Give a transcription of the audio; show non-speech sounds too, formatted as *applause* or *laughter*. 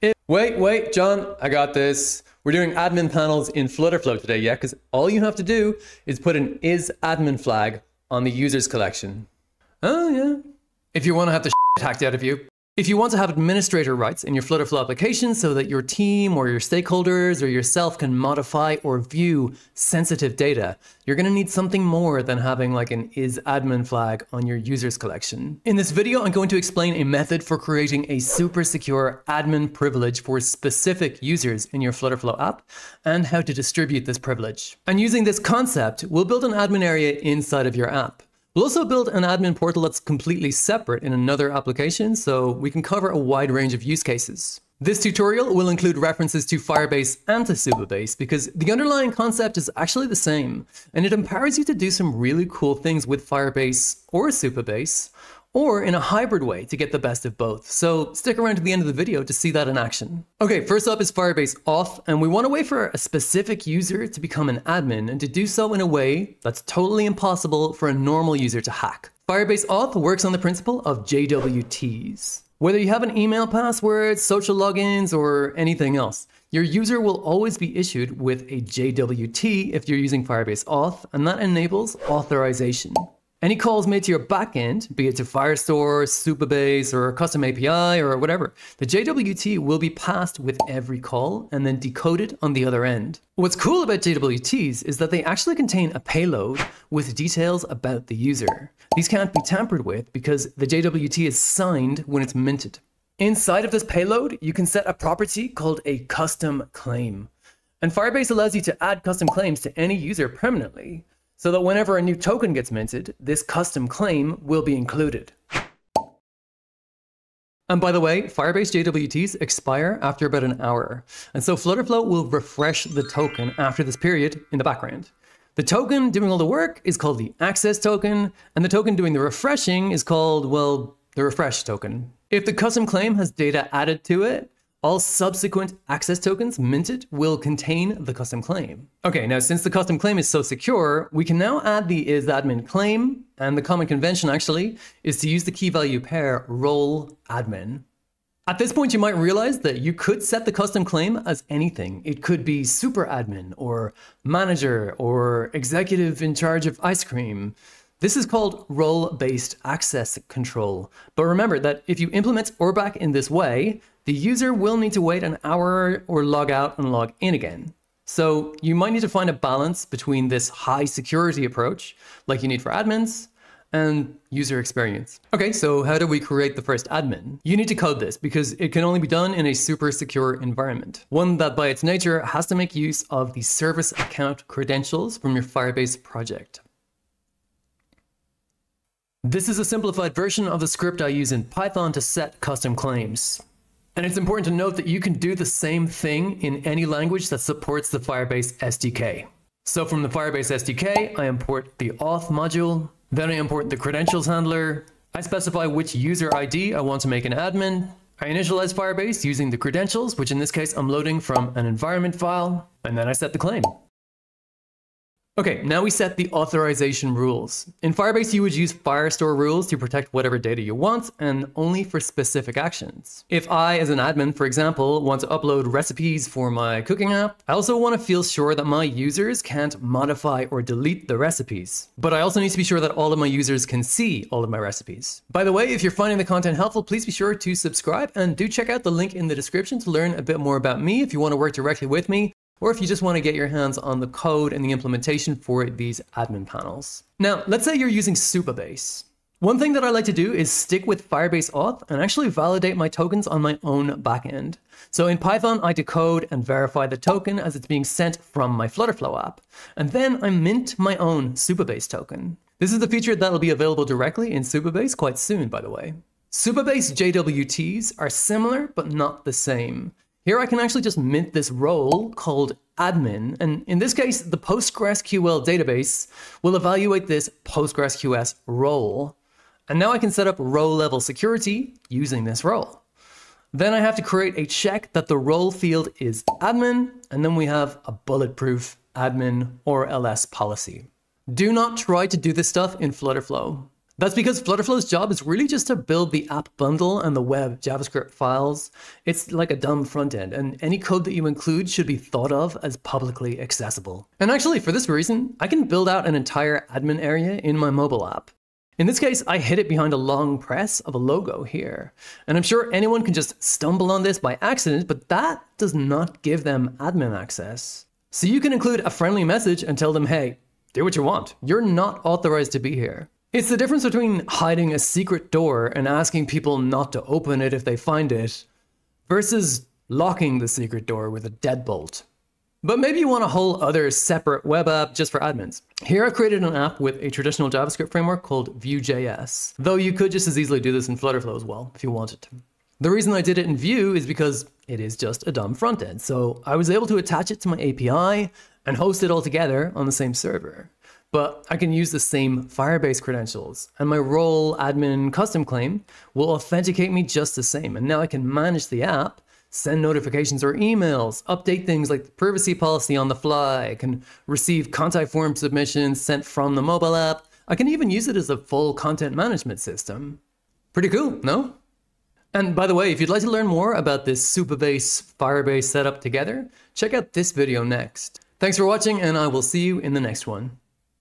If, wait, wait, John, I got this. We're doing admin panels in Flutterflow today, yeah? Because all you have to do is put an is admin flag on the users collection. Oh, yeah. If you want to have the shit *laughs* hacked out of you. If you want to have administrator rights in your Flutterflow application so that your team or your stakeholders or yourself can modify or view sensitive data, you're going to need something more than having like an is admin flag on your users collection. In this video, I'm going to explain a method for creating a super secure admin privilege for specific users in your Flutterflow app and how to distribute this privilege. And using this concept, we'll build an admin area inside of your app. We'll also build an admin portal that's completely separate in another application so we can cover a wide range of use cases. This tutorial will include references to Firebase and to Supabase because the underlying concept is actually the same, and it empowers you to do some really cool things with Firebase or Supabase, or in a hybrid way to get the best of both. So stick around to the end of the video to see that in action. Okay, first up is Firebase auth, and we want to wait for a specific user to become an admin and to do so in a way that's totally impossible for a normal user to hack. Firebase auth works on the principle of JWTs. Whether you have an email password, social logins, or anything else, your user will always be issued with a JWT if you're using Firebase auth, and that enables authorization. Any calls made to your backend, be it to Firestore, Supabase, or a custom API, or whatever, the JWT will be passed with every call and then decoded on the other end. What's cool about JWTs is that they actually contain a payload with details about the user. These can't be tampered with because the JWT is signed when it's minted. Inside of this payload, you can set a property called a custom claim. And Firebase allows you to add custom claims to any user permanently so that whenever a new token gets minted, this custom claim will be included. And by the way, Firebase JWTs expire after about an hour, and so Flutterflow will refresh the token after this period in the background. The token doing all the work is called the access token, and the token doing the refreshing is called, well, the refresh token. If the custom claim has data added to it, all subsequent access tokens minted will contain the custom claim. Okay, now since the custom claim is so secure, we can now add the isAdmin claim, and the common convention actually is to use the key value pair role admin. At this point, you might realize that you could set the custom claim as anything. It could be super admin or manager or executive in charge of ice cream. This is called role-based access control. But remember that if you implement RBAC in this way, the user will need to wait an hour or log out and log in again. So you might need to find a balance between this high security approach, like you need for admins, and user experience. Okay, so how do we create the first admin? You need to code this because it can only be done in a super secure environment. One that by its nature has to make use of the service account credentials from your Firebase project. This is a simplified version of the script I use in Python to set custom claims. And it's important to note that you can do the same thing in any language that supports the Firebase SDK. So from the Firebase SDK, I import the auth module, then I import the credentials handler, I specify which user ID I want to make an admin, I initialize Firebase using the credentials, which in this case I'm loading from an environment file, and then I set the claim. Okay, now we set the authorization rules. In Firebase, you would use Firestore rules to protect whatever data you want, and only for specific actions. If I, as an admin, for example, want to upload recipes for my cooking app, I also want to feel sure that my users can't modify or delete the recipes. But I also need to be sure that all of my users can see all of my recipes. By the way, if you're finding the content helpful, please be sure to subscribe and do check out the link in the description to learn a bit more about me if you want to work directly with me or if you just want to get your hands on the code and the implementation for these admin panels. Now, let's say you're using Supabase. One thing that I like to do is stick with Firebase auth and actually validate my tokens on my own backend. So in Python, I decode and verify the token as it's being sent from my Flutterflow app. And then I mint my own Supabase token. This is the feature that'll be available directly in Supabase quite soon, by the way. Supabase JWTs are similar, but not the same. Here I can actually just mint this role called admin, and in this case, the PostgreSQL database will evaluate this PostgreSQS role. And now I can set up row level security using this role. Then I have to create a check that the role field is admin, and then we have a bulletproof admin RLS policy. Do not try to do this stuff in Flutterflow. That's because Flutterflow's job is really just to build the app bundle and the web JavaScript files. It's like a dumb front end, and any code that you include should be thought of as publicly accessible. And actually, for this reason, I can build out an entire admin area in my mobile app. In this case, I hid it behind a long press of a logo here. And I'm sure anyone can just stumble on this by accident, but that does not give them admin access. So you can include a friendly message and tell them, hey, do what you want. You're not authorized to be here. It's the difference between hiding a secret door and asking people not to open it if they find it, versus locking the secret door with a deadbolt. But maybe you want a whole other separate web app just for admins. Here I've created an app with a traditional JavaScript framework called Vue.js, though you could just as easily do this in Flutterflow as well if you wanted to. The reason I did it in Vue is because it is just a dumb front end, so I was able to attach it to my API and host it all together on the same server but I can use the same Firebase credentials, and my role admin custom claim will authenticate me just the same. And now I can manage the app, send notifications or emails, update things like the privacy policy on the fly, I can receive contact form submissions sent from the mobile app. I can even use it as a full content management system. Pretty cool, no? And by the way, if you'd like to learn more about this Supabase Firebase setup together, check out this video next. Thanks for watching, and I will see you in the next one.